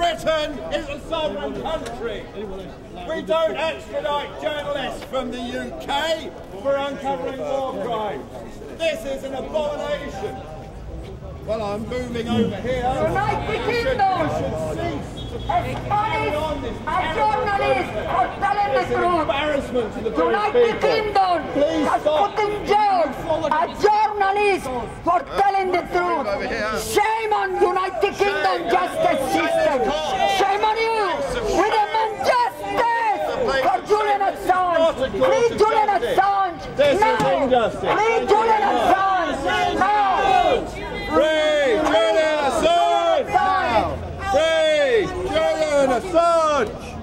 Britain is a sovereign country. We don't extradite journalists from the UK for uncovering war crimes. This is an abomination. Well, I'm moving over here. United should- Kingdom. should cease Spanish, a journalist for telling the truth. embarrassment to the British United. Kingdom Please has stop. put in jail a journalist for telling the truth. Shame on United Kingdom justice. Shame on you! We demand justice for Julian Assange! Free Julian Assange! Now! Free Julian Assange! Now! Free Julian Assange! Free Julian Assange!